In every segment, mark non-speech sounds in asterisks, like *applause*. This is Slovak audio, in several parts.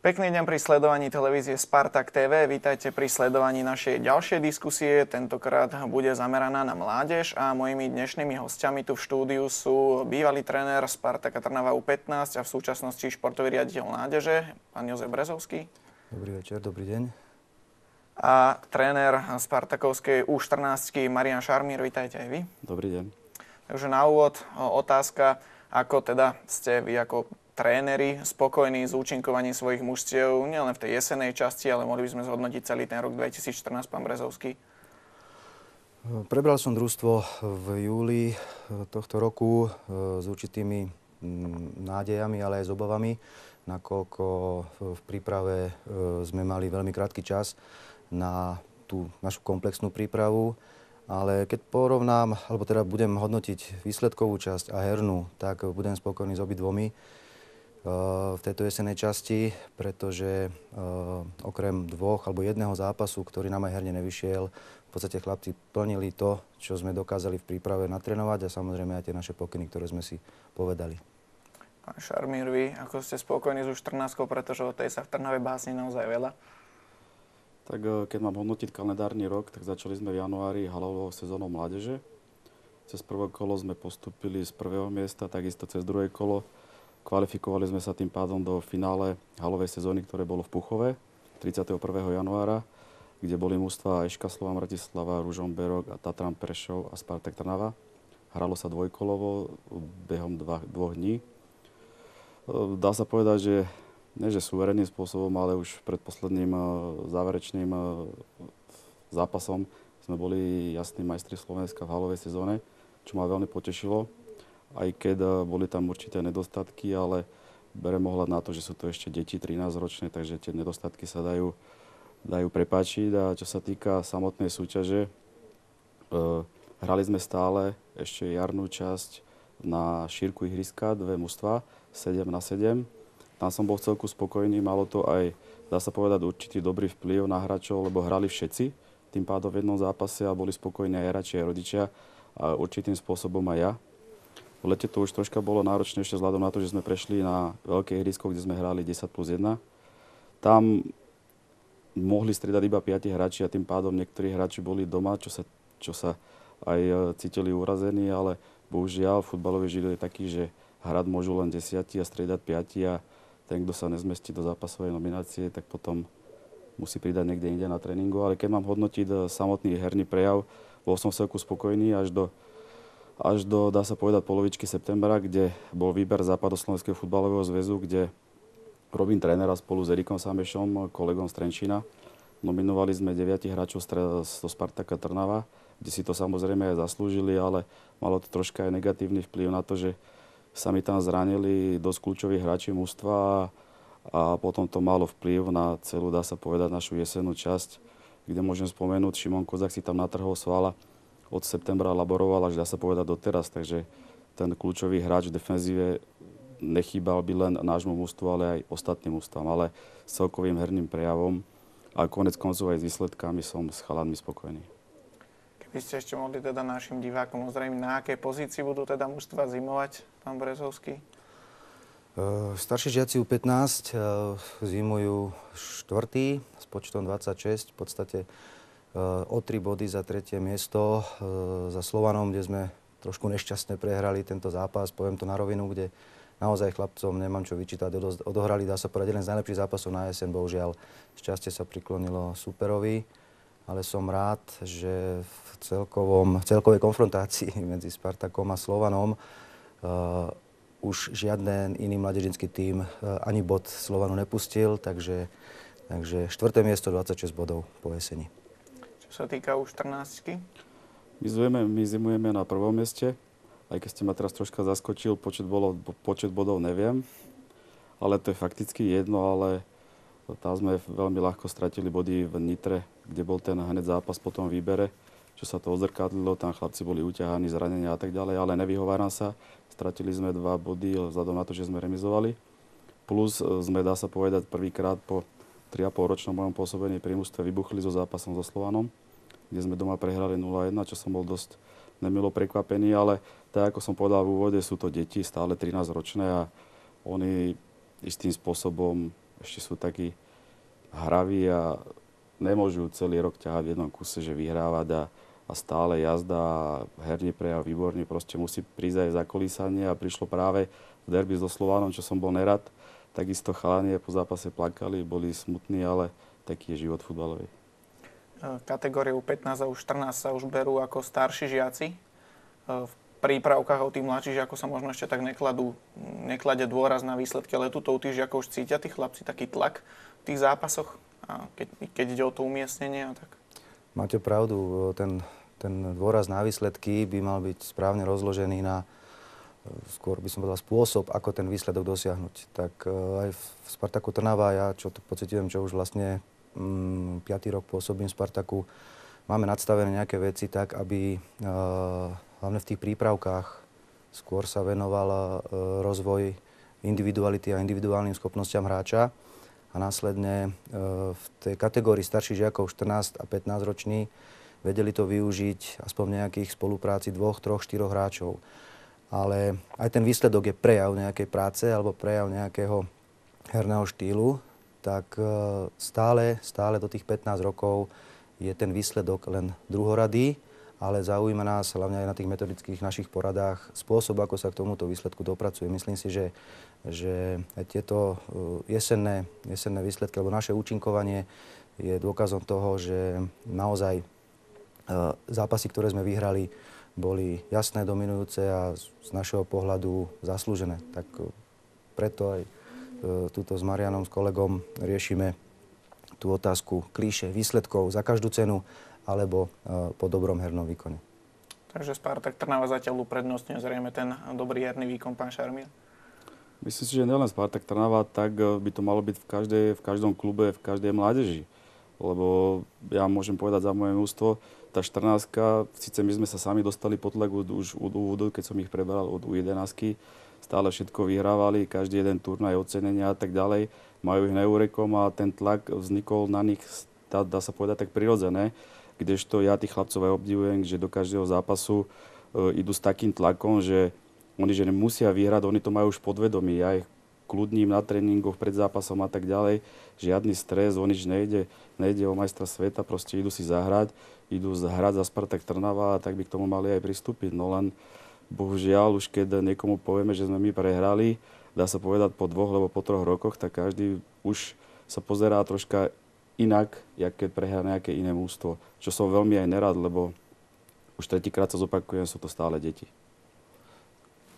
Pekný deň pri sledovaní televízie Spartak TV. Vítajte pri sledovaní našej ďalšej diskusie. Tentokrát bude zameraná na mládež a mojimi dnešnými hostiami tu v štúdiu sú bývalý tréner Spartaka Trnava U15 a v súčasnosti športový riaditeľ mládeže, pán Jozef Brezovský. Dobrý večer, dobrý deň. A tréner Spartakovskej U14 Marian Šarmír, vítajte aj vy. Dobrý deň. Takže na úvod otázka, ako teda ste vy ako tréneri spokojní s účinkovaním svojich mužstiev, nielen v tej jesenej časti, ale mohli by sme zhodnotiť celý ten rok 2014, pán Brezovský? Prebral som družstvo v júli tohto roku e, s určitými nádejami, ale aj s obavami, nakoľko v príprave e, sme mali veľmi krátky čas na tú našu komplexnú prípravu. Ale keď porovnám, alebo teda budem hodnotiť výsledkovú časť a hernú, tak budem spokojný s obidvomi v tejto jesenej časti, pretože okrem dvoch alebo jedného zápasu, ktorý nám aj herne nevyšiel, v podstate chlapci plnili to, čo sme dokázali v príprave natrénovať a samozrejme aj tie naše pokyny, ktoré sme si povedali. Pán Šarmír, vy ako ste spokojní s už 14 pretože o tej sa v Trnave básni naozaj veľa? Tak e, keď mám hodnotiť kalendárny rok, tak začali sme v januári halovou sezónou mládeže. Cez prvé kolo sme postupili z prvého miesta, takisto cez druhé kolo Kvalifikovali sme sa tým pádom do finále halovej sezóny, ktoré bolo v Puchove 31. januára, kde boli mústva Eška Slova Bratislava, Ružomberok a Tatran Prešov a Spartak Trnava. Hralo sa dvojkolovo behom dva, dvoch dní. E, dá sa povedať, že nie že suverénnym spôsobom, ale už pred posledným e, záverečným e, zápasom sme boli jasní majstri Slovenska v halovej sezóne, čo ma veľmi potešilo aj keď eh, boli tam určité nedostatky, ale berem ohľad na to, že sú to ešte deti 13-ročné, takže tie nedostatky sa dajú, dajú prepáčiť. A čo sa týka samotnej súťaže, e, hrali sme stále ešte jarnú časť na šírku ihriska, dve mužstva, 7 na 7. Tam som bol celku spokojný, malo to aj, dá sa povedať, určitý dobrý vplyv na hráčov, lebo hrali všetci tým pádom v jednom zápase a boli spokojní aj hráči, aj rodičia a určitým spôsobom aj ja. V lete to už troška bolo náročné ešte vzhľadom na to, že sme prešli na veľké ihrisko, kde sme hrali 10 plus 1. Tam mohli striedať iba 5 hráči a tým pádom niektorí hráči boli doma, čo sa, čo sa aj e, cítili urazení, ale bohužiaľ futbalový život je taký, že hrať môžu len 10 a striedať 5 a ten, kto sa nezmestí do zápasovej nominácie, tak potom musí pridať niekde inde na tréningu. Ale keď mám hodnotiť e, samotný herný prejav, bol som celku spokojný až do až do, dá sa povedať, polovičky septembra, kde bol výber Západoslovenského futbalového zväzu, kde robím trénera spolu s Erikom Samešom, kolegom z Trenčína. Nominovali sme 9 hráčov zo Spartaka Trnava, kde si to samozrejme aj zaslúžili, ale malo to troška aj negatívny vplyv na to, že sa mi tam zranili dosť kľúčoví hráči mústva a potom to malo vplyv na celú, dá sa povedať, našu jesennú časť, kde môžem spomenúť, Šimon Kozak si tam natrhol svala, od septembra laboroval až dá sa povedať doteraz, takže ten kľúčový hráč v defenzíve nechýbal by len nášmu mústvu, ale aj ostatným ústavom, ale s celkovým herným prejavom a konec koncov aj s výsledkami som s chalanmi spokojný. Keby ste ešte mohli teda našim divákom ozrejmiť, na akej pozícii budú teda mužstva zimovať, pán Brezovský? Uh, starší žiaci U15 uh, zimujú štvrtý s počtom 26. V podstate o tri body za tretie miesto e, za Slovanom, kde sme trošku nešťastne prehrali tento zápas, poviem to na rovinu, kde naozaj chlapcom nemám čo vyčítať, odohrali, dá sa povedať, jeden z najlepších zápasov na jeseň, bohužiaľ. Šťastie sa priklonilo superovi, ale som rád, že v, celkovom, celkovej konfrontácii *laughs* medzi Spartakom a Slovanom uh, už žiaden iný mladežnický tím uh, ani bod Slovanu nepustil, takže, takže štvrté miesto 26 bodov po jeseni čo sa týka už 14 my, zujeme, my zimujeme na prvom mieste, aj keď ste ma teraz troška zaskočil, počet, bolo, počet bodov neviem, ale to je fakticky jedno, ale tam sme veľmi ľahko stratili body v Nitre, kde bol ten hned zápas po tom výbere, čo sa to odzrkadlilo, tam chlapci boli uťahaní, zranenia a tak ďalej, ale nevyhováram sa. Stratili sme dva body vzhľadom na to, že sme remizovali. Plus e, sme, dá sa povedať, prvýkrát po 3,5 ročnom mojom pôsobení pri mústve vybuchli so zápasom so Slovanom, kde sme doma prehrali 0-1, čo som bol dosť nemilo prekvapený, ale tak ako som povedal v úvode, sú to deti stále 13 ročné a oni istým spôsobom ešte sú takí hraví a nemôžu celý rok ťahať v jednom kuse, že vyhrávať a, a stále jazda a herný prejav výborný, proste musí prísť aj za kolísanie a prišlo práve v derby so Slovanom, čo som bol nerad. Takisto chalanie po zápase plakali, boli smutní, ale taký je život futbalový. Kategóriu 15 a už 14 sa už berú ako starší žiaci. V prípravkách o tých mladších žiakov sa možno ešte tak nekladú, neklade dôraz na výsledky, ale tuto u tých žiakov už cítia tí chlapci taký tlak v tých zápasoch, a keď, keď ide o to umiestnenie a tak. Máte pravdu, ten, ten dôraz na výsledky by mal byť správne rozložený na skôr by som povedal spôsob, ako ten výsledok dosiahnuť. Tak e, aj v Spartaku Trnava, ja čo to pocitujem, čo už vlastne mm, 5. rok pôsobím v Spartaku, máme nadstavené nejaké veci tak, aby uh, hlavne v tých prípravkách skôr sa venoval uh, rozvoj individuality a individuálnym schopnostiam hráča a následne v tej kategórii starších žiakov 14 a 15 roční vedeli to využiť aspoň v nejakých spolupráci dvoch, troch, štyroch hráčov. Ale aj ten výsledok je prejav nejakej práce alebo prejav nejakého herného štýlu, tak stále, stále do tých 15 rokov je ten výsledok len druhoradý, ale zaujíma nás hlavne aj na tých metodických našich poradách spôsob, ako sa k tomuto výsledku dopracuje. Myslím si, že, že tieto eh, jesenné, jesenné výsledky, alebo naše účinkovanie je dôkazom toho, že naozaj eh, zápasy, ktoré sme vyhrali, boli jasné, dominujúce a z našeho pohľadu zaslúžené. Tak eh, preto aj túto s Marianom, s kolegom riešime tú otázku klíše výsledkov za každú cenu alebo e, po dobrom hernom výkone. Takže Spartak Trnava zatiaľ uprednostňuje zrejme ten dobrý herný výkon, pán Šarmiel? Myslím si, že nielen Spartak Trnava, tak e, by to malo byť v, každej, v každom klube, v každej mládeži. Lebo ja môžem povedať za moje ústvo, tá 14 síce my sme sa sami dostali pod tlak už u úvodu, keď som ich preberal od U11, stále všetko vyhrávali, každý jeden turnaj, ocenenia a tak ďalej majú ich neurekom a ten tlak vznikol na nich, dá, dá sa povedať, tak prirodzené. Kdežto ja tých chlapcov aj obdivujem, že do každého zápasu e, idú s takým tlakom, že oni že musia vyhrať, oni to majú už podvedomí. Ja ich kľudním na tréningoch pred zápasom a tak ďalej. Žiadny stres, o nič nejde, nejde o majstra sveta, proste idú si zahrať, idú zahrať za Spartak Trnava a tak by k tomu mali aj pristúpiť. No len bohužiaľ, už keď niekomu povieme, že sme my prehrali, dá sa povedať po dvoch alebo po troch rokoch, tak každý už sa pozerá troška inak, jak keď prehrá nejaké iné mústvo. Čo som veľmi aj nerad, lebo už tretíkrát sa zopakujem, sú to stále deti.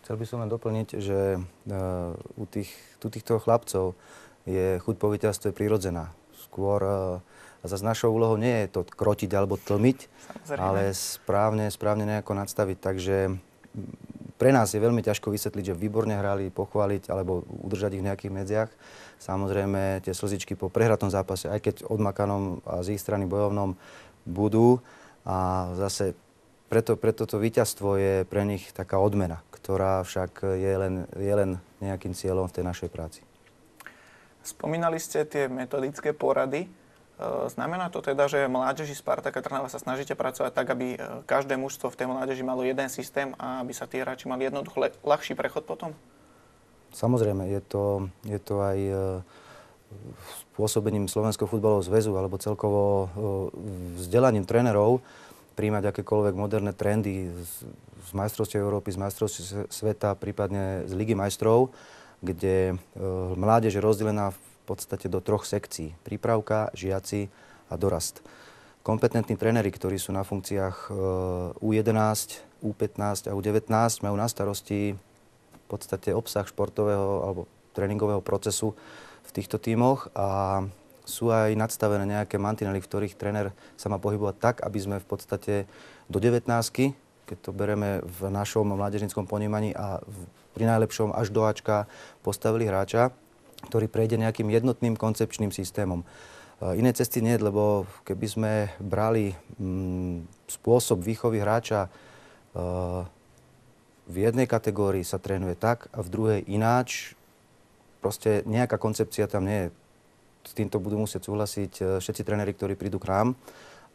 Chcel by som len doplniť, že uh, u, tých, u týchto chlapcov je chuť po víťazstve prirodzená. Skôr uh, zase našou úlohou nie je to krotiť alebo tlmiť, Samozrejme. ale správne, správne nejako nadstaviť. Takže pre nás je veľmi ťažko vysvetliť, že výborne hrali, pochváliť alebo udržať ich v nejakých medziach. Samozrejme, tie slzičky po prehratom zápase, aj keď odmakanom a z ich strany bojovnom budú. A zase preto, preto to víťazstvo je pre nich taká odmena, ktorá však je len, je len nejakým cieľom v tej našej práci. Spomínali ste tie metodické porady. E, znamená to teda, že mládeži Spartaka Trnava sa snažíte pracovať tak, aby e, každé mužstvo v tej mládeži malo jeden systém a aby sa tí hráči mali jednoducho ľahší prechod potom? Samozrejme, je to, je to aj e, spôsobením Slovenského futbalového zväzu alebo celkovo vzdelaním trénerov príjmať akékoľvek moderné trendy z, z majstrovstiev Európy, z majstrovstiev sveta, prípadne z Ligy majstrov, kde mládež je rozdelená v podstate do troch sekcií. Prípravka, žiaci a dorast. Kompetentní tréneri, ktorí sú na funkciách U11, U15 a U19, majú na starosti v podstate obsah športového alebo tréningového procesu v týchto tímoch a sú aj nadstavené nejaké mantinely, v ktorých tréner sa má pohybovať tak, aby sme v podstate do 19 keď to bereme v našom mládežnickom ponímaní a pri najlepšom až do Ačka postavili hráča, ktorý prejde nejakým jednotným koncepčným systémom. E, iné cesty nie, lebo keby sme brali mm, spôsob výchovy hráča e, v jednej kategórii sa trénuje tak a v druhej ináč, proste nejaká koncepcia tam nie je. S týmto budú musieť súhlasiť e, všetci tréneri, ktorí prídu k nám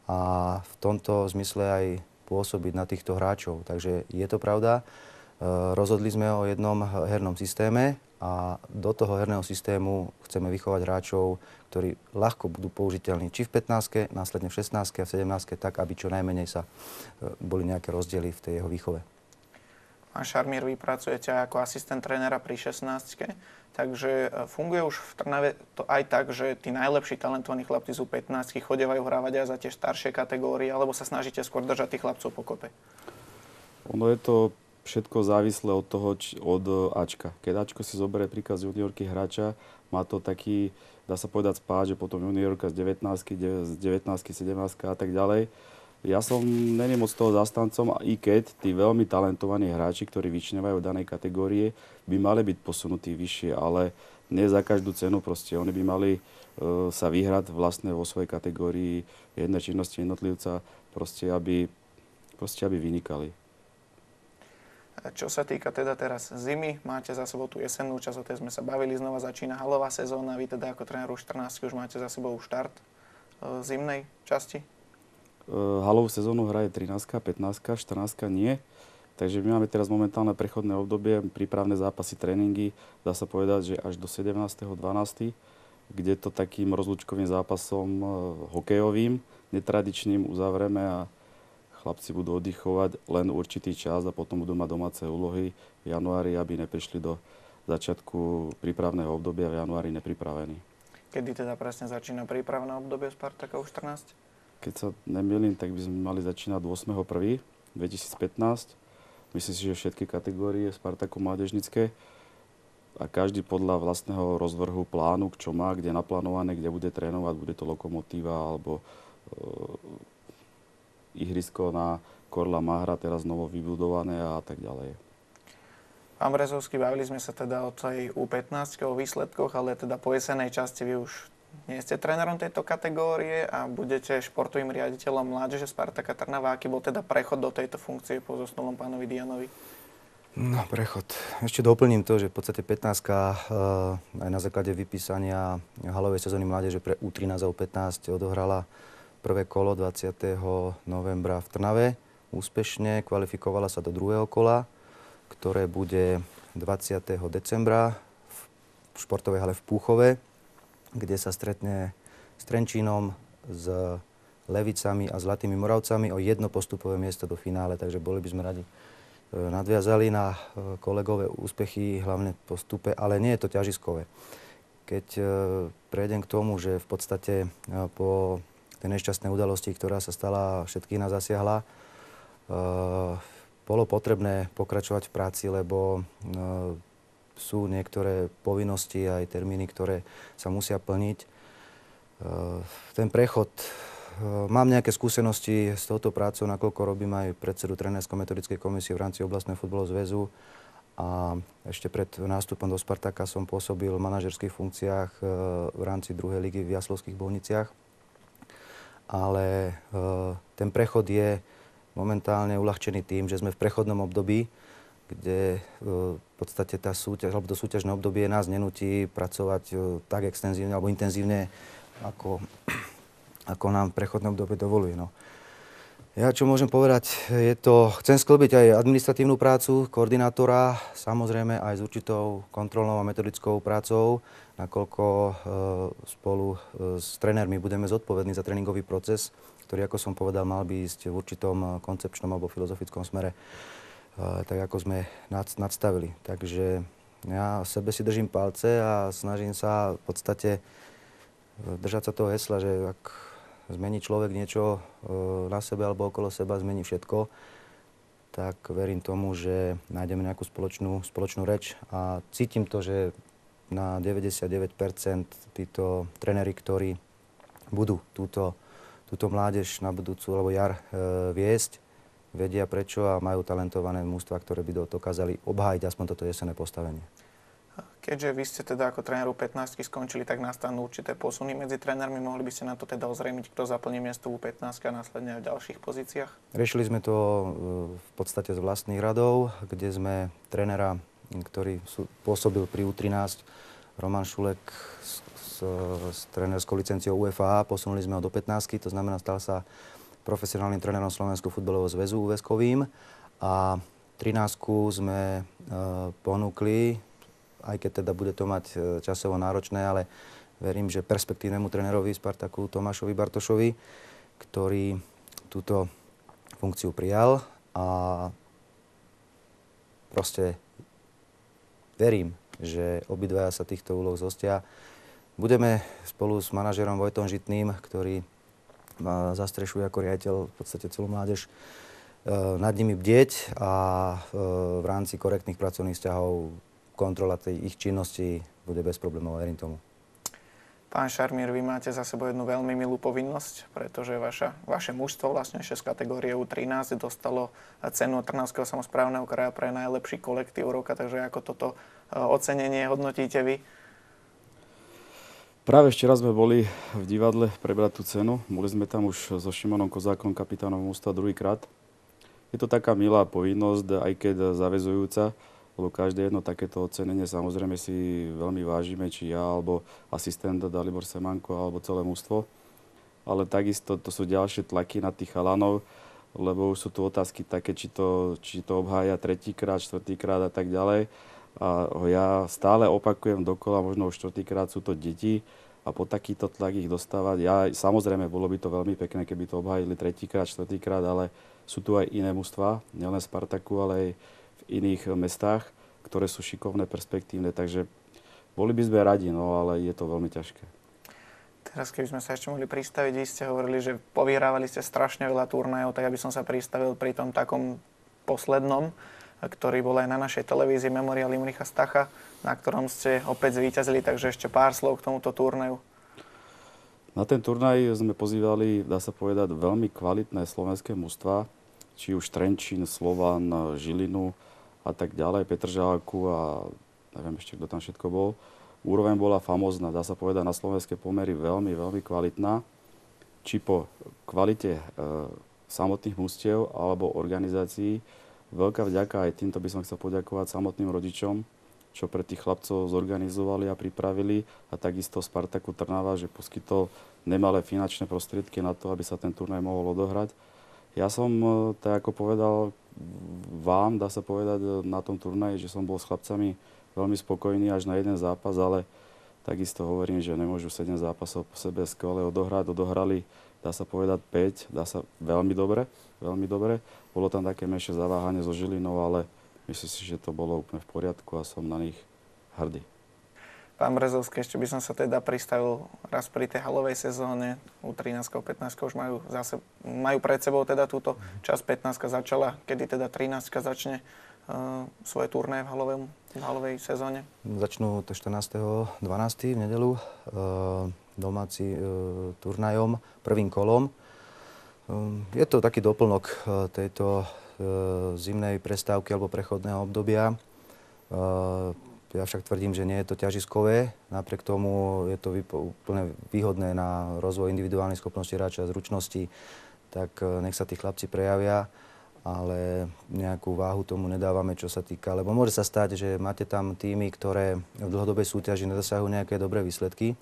a v tomto zmysle aj pôsobiť na týchto hráčov. Takže je to pravda. rozhodli sme o jednom hernom systéme a do toho herného systému chceme vychovať hráčov, ktorí ľahko budú použiteľní či v 15 následne v 16 a v 17 tak, aby čo najmenej sa e, boli nejaké rozdiely v tej jeho výchove. Pán Šarmír, vy pracujete ako asistent trénera pri 16 takže e, funguje už v Trnave to aj tak, že tí najlepší talentovaní chlapci z 15 chodevajú hrávať aj za tie staršie kategórie, alebo sa snažíte skôr držať tých chlapcov pokope? Ono je to všetko závislé od toho, či, od e, Ačka. Keď Ačko si zoberie príkaz juniorky hráča, má to taký, dá sa povedať spáť, že potom juniorka z 19, z 19, 17 a tak ďalej. Ja som není moc toho zastancom, i keď tí veľmi talentovaní hráči, ktorí vyčnevajú danej kategórie, by mali byť posunutí vyššie, ale nie za každú cenu proste. Oni by mali uh, sa vyhrať vlastne vo svojej kategórii jednej činnosti jednotlivca, proste aby, proste aby vynikali. Čo sa týka teda teraz zimy, máte za sebou tú jesennú časť, o tej sme sa bavili, znova začína halová sezóna, vy teda ako tréner už 14 už máte za sebou štart e, zimnej časti? E, halovú sezónu hraje 13, 15, 14 nie. Takže my máme teraz momentálne prechodné obdobie, prípravné zápasy, tréningy, dá sa povedať, že až do 17.12., kde to takým rozlučkovým zápasom e, hokejovým, netradičným uzavrieme a chlapci budú oddychovať len určitý čas a potom budú mať domáce úlohy v januári, aby neprišli do začiatku prípravného obdobia v januári nepripravení. Kedy teda presne začína prípravné obdobie Spartaka už 14? Keď sa nemýlim, tak by sme mali začínať 8.1.2015. Myslím si, že všetky kategórie Spartaku mládežnické a každý podľa vlastného rozvrhu plánu, čo má, kde naplánované, kde bude trénovať, bude to lokomotíva alebo e, ihrisko na Korla Mahra, teraz novo vybudované a tak ďalej. Pán Brezovský, bavili sme sa teda o tej U15, o výsledkoch, ale teda po jesenej časti vy už nie ste trénerom tejto kategórie a budete športovým riaditeľom mládeže Spartaka Trnava. Aký bol teda prechod do tejto funkcie po zosnulom pánovi Dianovi? No, prechod. Ešte doplním to, že v podstate 15 uh, eh, aj na základe vypísania halovej sezóny mládeže pre U13 a U15 odohrala prvé kolo 20. novembra v Trnave. Úspešne kvalifikovala sa do druhého kola, ktoré bude 20. decembra v športovej hale v Púchove, kde sa stretne s Trenčínom, s Levicami a Zlatými Moravcami o jedno postupové miesto do finále, takže boli by sme radi e, nadviazali na e, kolegové úspechy, hlavne postupe, ale nie je to ťažiskové. Keď e, prejdem k tomu, že v podstate po tej nešťastnej udalosti, ktorá sa stala, všetkých nás zasiahla. Bolo potrebné pokračovať v práci, lebo sú niektoré povinnosti aj termíny, ktoré sa musia plniť. Uh, ten prechod Mám nejaké skúsenosti s touto prácou, nakoľko robím aj predsedu Trenérsko-metodickej komisie v rámci oblastného futbolového zväzu. A ešte pred nástupom do Spartaka som pôsobil v manažerských funkciách v rámci druhej ligy v Jaslovských Bolniciach ale ten prechod je momentálne uľahčený tým, že sme v prechodnom období, kde uh, v podstate tá súťaž, alebo to súťažné obdobie nás nenutí pracovať uh, tak extenzívne alebo intenzívne, ako, *clears throat* ako nám v prechodnom dovoluje. No. Ja čo môžem povedať, je to, chcem sklbiť aj administratívnu prácu koordinátora, samozrejme aj s určitou kontrolnou a metodickou prácou, nakoľko e, spolu e, s trénermi budeme zodpovední za tréningový proces, ktorý, ako som povedal, mal by ísť v určitom e, koncepčnom alebo filozofickom smere, tak ako sme nadstavili. Takže ja sebe si držím palce a snažím sa v podstate držať sa toho hesla, že ak zmení človek niečo na sebe alebo okolo seba, zmení všetko, tak verím tomu, že nájdeme nejakú spoločnú, spoločnú reč a cítim to, že na 99% títo tréneri, ktorí budú túto, túto mládež na budúcu alebo jar e, viesť, vedia prečo a majú talentované mústva, ktoré by dokázali obhájiť aspoň toto jesenné postavenie. Keďže vy ste teda ako tréneru 15 skončili, tak nastanú určité posuny medzi trénermi. Mohli by ste na to teda ozrejmiť, kto zaplní miesto v 15 a následne aj v ďalších pozíciách? Riešili sme to e, v podstate z vlastných radov, kde sme trénera ktorý pôsobil pri U13. Roman Šulek s, s, s trénerskou licenciou UEFA, posunuli sme ho do 15, to znamená, stal sa profesionálnym trénerom Slovenského futbalového zväzu uväzkovým a 13 sme ponúkli, aj keď teda bude to mať časovo náročné, ale verím, že perspektívnemu trénerovi Spartaku Tomášovi Bartošovi, ktorý túto funkciu prijal a proste verím, že obidvaja sa týchto úloh zostia. Budeme spolu s manažerom Vojtom Žitným, ktorý zastrešuje ako riaditeľ v podstate celú mládež, e, nad nimi bdieť a e, v rámci korektných pracovných vzťahov kontrola tej ich činnosti bude bez problémov, verím tomu. Pán Šarmír, vy máte za sebou jednu veľmi milú povinnosť, pretože vaša, vaše mužstvo, vlastne 6 kategórie U13, dostalo cenu Trnavského samozprávneho kraja pre najlepší kolektív roka, takže ako toto e, ocenenie hodnotíte vy? Práve včera sme boli v divadle prebrať tú cenu. Boli sme tam už so Šimonom Kozákom, kapitánom mústva druhýkrát. Je to taká milá povinnosť, aj keď zavezujúca lebo každé jedno takéto ocenenie samozrejme si veľmi vážime, či ja, alebo asistent Dalibor Semanko, alebo celé mústvo. Ale takisto to sú ďalšie tlaky na tých chalanov, lebo už sú tu otázky také, či to, či to obhája tretíkrát, štvrtýkrát a tak ďalej. A ja stále opakujem dokola, možno už štvrtýkrát sú to deti a po takýto tlak ich dostávať. Ja, samozrejme, bolo by to veľmi pekné, keby to obhájili tretíkrát, štvrtýkrát, ale sú tu aj iné mužstva, nielen Spartaku, ale aj v iných mestách, ktoré sú šikovné, perspektívne. Takže boli by sme radi, no ale je to veľmi ťažké. Teraz, keby sme sa ešte mohli pristaviť, vy ste hovorili, že povyhrávali ste strašne veľa turnajov, tak aby som sa pristavil pri tom takom poslednom, ktorý bol aj na našej televízii Memorial Imricha Stacha, na ktorom ste opäť zvíťazili, takže ešte pár slov k tomuto turnaju. Na ten turnaj sme pozývali, dá sa povedať, veľmi kvalitné slovenské mužstva, či už Trenčín, Slovan, Žilinu a tak ďalej, Petržálku a neviem ešte, kto tam všetko bol. Úroveň bola famózna, dá sa povedať, na slovenské pomery veľmi, veľmi kvalitná. Či po kvalite e, samotných mústiev alebo organizácií. Veľká vďaka aj týmto by som chcel poďakovať samotným rodičom, čo pre tých chlapcov zorganizovali a pripravili a takisto Spartaku Trnava, že poskytol nemalé finančné prostriedky na to, aby sa ten turnaj mohol odohrať. Ja som, e, tak ako povedal vám, dá sa povedať, e, na tom turnaji, že som bol s chlapcami veľmi spokojný až na jeden zápas, ale takisto hovorím, že nemôžu 7 zápasov po sebe skvele odohrať. Odohrali, dá sa povedať, 5, dá sa veľmi dobre, veľmi dobre. Bolo tam také menšie zaváhanie so Žilinou, ale myslím si, že to bolo úplne v poriadku a som na nich hrdý. Pán Brezovský, ešte by som sa teda pristavil raz pri tej halovej sezóne. U 13 15 už majú, zase, majú pred sebou teda túto časť 15 začala, kedy teda 13 začne uh, svoje turné v, halovej, v halovej sezóne? Začnú to 14.12. v nedelu uh, domáci uh, turnajom, prvým kolom. Um, je to taký doplnok uh, tejto uh, zimnej prestávky alebo prechodného obdobia. Ja však tvrdím, že nie je to ťažiskové, napriek tomu je to úplne výhodné na rozvoj individuálnej schopnosti hráča a zručnosti, tak e, nech sa tí chlapci prejavia, ale nejakú váhu tomu nedávame, čo sa týka, lebo môže sa stať, že máte tam týmy, ktoré v dlhodobej súťaži nedosahujú nejaké dobré výsledky,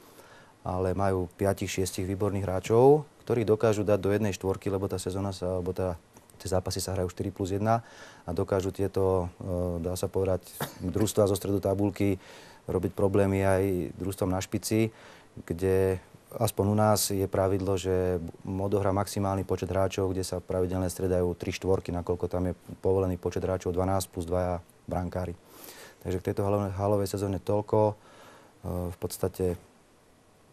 ale majú 5-6 výborných hráčov, ktorí dokážu dať do jednej štvorky, lebo tá sezóna sa, alebo tá tie zápasy sa hrajú 4 plus 1 a dokážu tieto, e, dá sa povedať, družstva zo stredu tabulky robiť problémy aj družstvom na špici, kde aspoň u nás je pravidlo, že odohrá maximálny počet hráčov, kde sa pravidelne stredajú 3 štvorky, nakoľko tam je povolený počet hráčov 12 plus 2 brankári. Takže k tejto halovej sezóne toľko. E, v podstate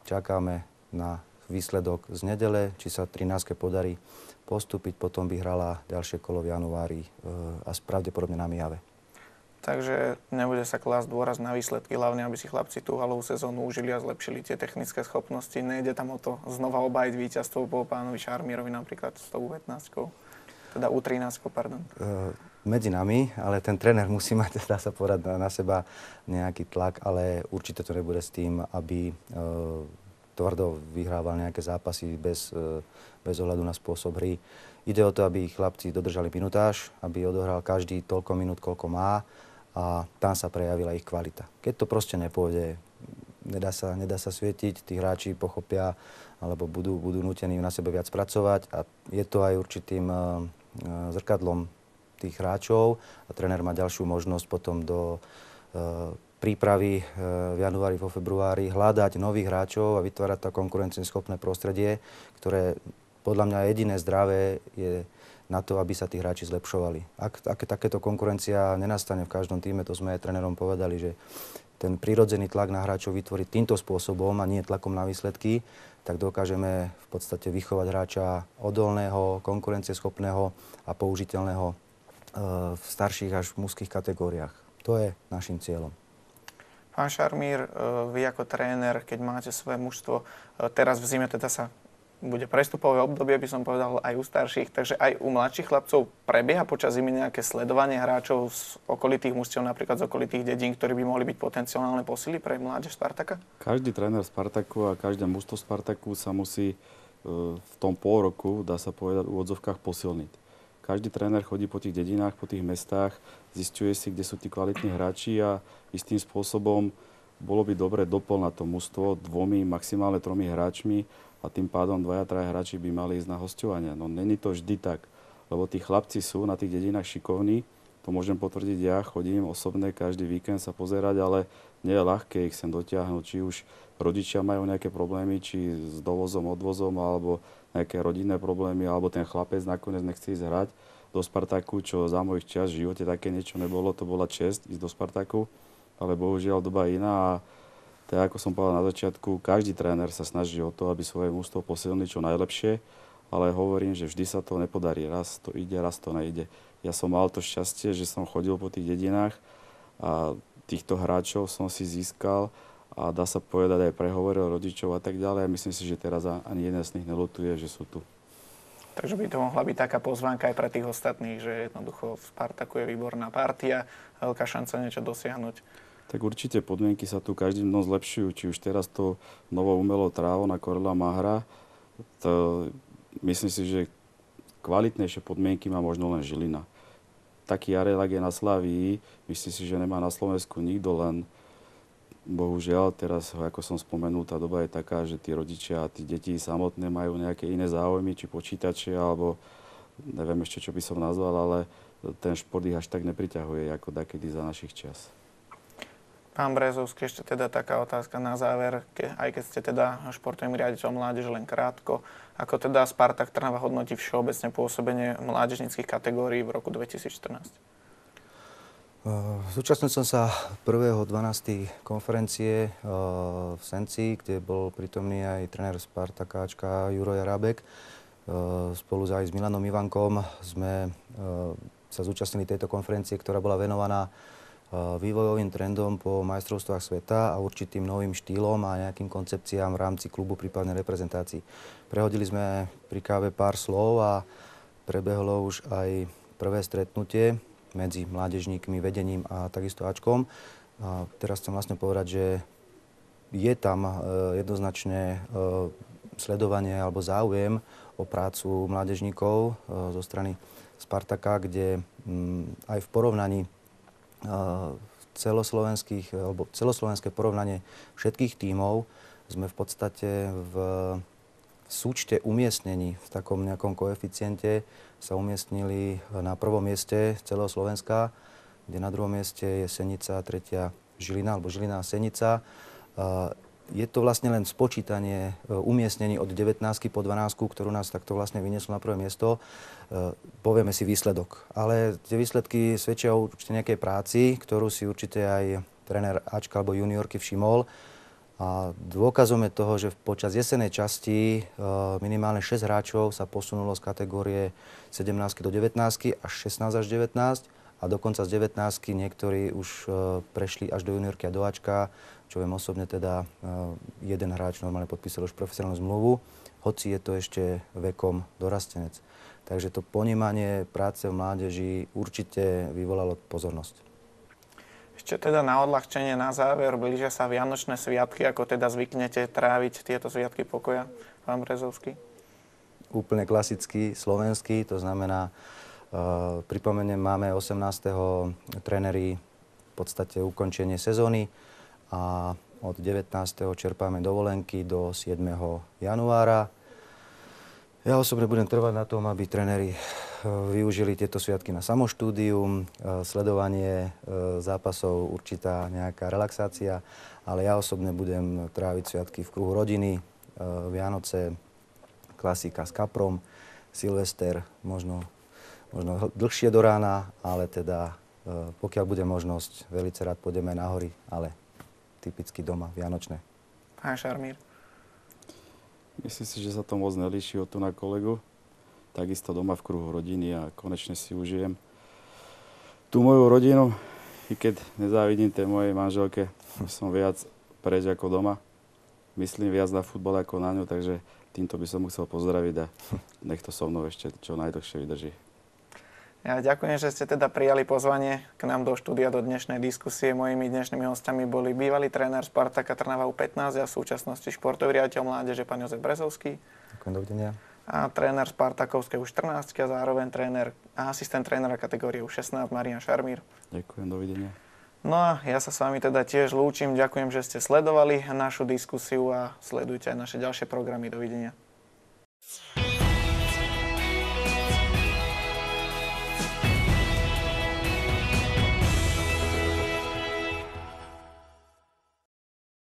čakáme na výsledok z nedele, či sa 13 podarí postúpiť, potom by hrala ďalšie kolo v januári e, a pravdepodobne na Mijave. Takže nebude sa klásť dôraz na výsledky, hlavne aby si chlapci tú halovú sezónu užili a zlepšili tie technické schopnosti. Nejde tam o to znova obájiť víťazstvo po pánovi Šarmírovi napríklad s tou 15 teda U13, pardon. E, medzi nami, ale ten tréner musí mať, *laughs* dá sa povedať, na, na seba nejaký tlak, ale určite to nebude s tým, aby e, tvrdo vyhrával nejaké zápasy bez, e, bez ohľadu na spôsob hry. Ide o to, aby chlapci dodržali minutáž, aby odohral každý toľko minút, koľko má a tam sa prejavila ich kvalita. Keď to proste nepôjde, nedá sa, nedá sa svietiť, tí hráči pochopia alebo budú, budú nutení na sebe viac pracovať a je to aj určitým uh, zrkadlom tých hráčov a tréner má ďalšiu možnosť potom do prípravy v januári, vo februári hľadať nových hráčov a vytvárať to konkurencieschopné prostredie, ktoré podľa mňa jediné zdravé je na to, aby sa tí hráči zlepšovali. Ak, ak takéto konkurencia nenastane v každom týme, to sme aj trénerom povedali, že ten prirodzený tlak na hráčov vytvoriť týmto spôsobom a nie tlakom na výsledky, tak dokážeme v podstate vychovať hráča odolného, konkurencieschopného a použiteľného e, v starších až mužských kategóriách. To je našim cieľom. Pán Šarmír, e, vy ako tréner, keď máte svoje mužstvo, e, teraz v zime teda sa bude prestupové obdobie, by som povedal, aj u starších, takže aj u mladších chlapcov prebieha počas zimy nejaké sledovanie hráčov z okolitých mústiev, napríklad z okolitých dedín, ktorí by mohli byť potenciálne posily pre mládež Spartaka? Každý tréner Spartaku a každé mústvo Spartaku sa musí v tom pol roku, dá sa povedať, v úvodzovkách posilniť. Každý tréner chodí po tých dedinách, po tých mestách, zistuje si, kde sú tí kvalitní hráči a istým spôsobom bolo by dobre doplnať to mužstvo dvomi, maximálne tromi hráčmi a tým pádom dvaja, traja hráči by mali ísť na hostovania. No není to vždy tak, lebo tí chlapci sú na tých dedinách šikovní, to môžem potvrdiť ja, chodím osobne každý víkend sa pozerať, ale nie je ľahké ich sem dotiahnuť, či už rodičia majú nejaké problémy, či s dovozom, odvozom, alebo nejaké rodinné problémy, alebo ten chlapec nakoniec nechce ísť hrať do Spartaku, čo za mojich čas v živote také niečo nebolo, to bola čest ísť do Spartaku, ale bohužiaľ doba iná a tak ako som povedal na začiatku, každý tréner sa snaží o to, aby svoje mústvo posilnil čo najlepšie, ale hovorím, že vždy sa to nepodarí. Raz to ide, raz to nejde. Ja som mal to šťastie, že som chodil po tých dedinách a týchto hráčov som si získal a dá sa povedať aj prehovoril rodičov a tak ďalej. Myslím si, že teraz ani jeden z nich nelutuje, že sú tu. Takže by to mohla byť taká pozvánka aj pre tých ostatných, že jednoducho v Spartaku je výborná partia, veľká šanca niečo dosiahnuť. Tak určite podmienky sa tu každým dnom zlepšujú. Či už teraz to novo umelo trávo na Korela Mahra, to myslím si, že kvalitnejšie podmienky má možno len Žilina. Taký areál, je na Slavii, myslím si, že nemá na Slovensku nikto, len bohužiaľ teraz, ako som spomenul, tá doba je taká, že tí rodičia a tí deti samotné majú nejaké iné záujmy, či počítače, alebo neviem ešte, čo by som nazval, ale ten šport ich až tak nepriťahuje, ako dakedy za našich čas. Pán Brezovský, ešte teda taká otázka na záver, ke, aj keď ste teda športovým riaditeľom mládeže len krátko. Ako teda Spartak Trnava hodnotí všeobecne pôsobenie mládežnických kategórií v roku 2014? Zúčastnil som sa 1.12. konferencie v Senci, kde bol prítomný aj tréner Spartakáčka Juro Jarabek. Spolu aj s Milanom Ivankom sme sa zúčastnili tejto konferencie, ktorá bola venovaná vývojovým trendom po majstrovstvách sveta a určitým novým štýlom a nejakým koncepciám v rámci klubu, prípadnej reprezentácii. Prehodili sme pri káve pár slov a prebehlo už aj prvé stretnutie medzi mládežníkmi, vedením a takisto Ačkom. A teraz chcem vlastne povedať, že je tam e, jednoznačne e, sledovanie alebo záujem o prácu mládežníkov e, zo strany Spartaka, kde mm, aj v porovnaní celoslovenských, alebo celoslovenské porovnanie všetkých tímov. Sme v podstate v súčte umiestnení v takom nejakom koeficiente. Sa umiestnili na prvom mieste celého Slovenska, kde na druhom mieste je Senica, tretia Žilina, alebo Žilina a Senica je to vlastne len spočítanie e, umiestnení od 19 po 12, ktorú nás takto vlastne vynieslo na prvé miesto. E, povieme si výsledok. Ale tie výsledky svedčia o určite nejakej práci, ktorú si určite aj tréner Ačka alebo juniorky všimol. A dôkazom je toho, že počas jesenej časti e, minimálne 6 hráčov sa posunulo z kategórie 17 do 19 až 16 až 19 a dokonca z 19 niektorí už prešli až do juniorky a do Ačka čo viem osobne teda, eh, jeden hráč normálne podpísal už profesionálnu zmluvu, hoci je to ešte vekom dorastenec. Takže to ponímanie práce v mládeži určite vyvolalo pozornosť. Ešte teda na odľahčenie na záver, blížia sa Vianočné sviatky, ako teda zvyknete tráviť tieto sviatky pokoja, pán Brezovský? Úplne klasický, slovenský, to znamená, pripomeniem, máme 18. tréneri v podstate ukončenie sezóny a od 19. čerpáme dovolenky do 7. januára. Ja osobne budem trvať na tom, aby tréneri využili tieto sviatky na samoštúdium, sledovanie zápasov, určitá nejaká relaxácia, ale ja osobne budem tráviť sviatky v kruhu rodiny, Vianoce, klasika s kaprom, Silvester, možno, možno dlhšie do rána, ale teda pokiaľ bude možnosť, veľmi rád pôjdeme na hory, ale typicky doma, vianočné. Pán Šarmír. Myslím si, že sa to moc nelíši od tu na kolegu. Takisto doma v kruhu rodiny a konečne si užijem tú moju rodinu, i keď nezávidím tej mojej manželke, som viac preč ako doma. Myslím viac na futbal ako na ňu, takže týmto by som chcel pozdraviť a nech to so mnou ešte čo najdlhšie vydrží. Ja ďakujem, že ste teda prijali pozvanie k nám do štúdia do dnešnej diskusie. Mojimi dnešnými hostiami boli bývalý tréner Spartaka Trnava U15 a v súčasnosti športový riaditeľ mládeže pán Jozef Brezovský. Ďakujem, dovidenia. A tréner Spartakovskej U14 a zároveň tréner a asistent trénera kategórie U16 Marian Šarmír. Ďakujem, dovidenia. No a ja sa s vami teda tiež lúčim. Ďakujem, že ste sledovali našu diskusiu a sledujte aj naše ďalšie programy. Dovidenia.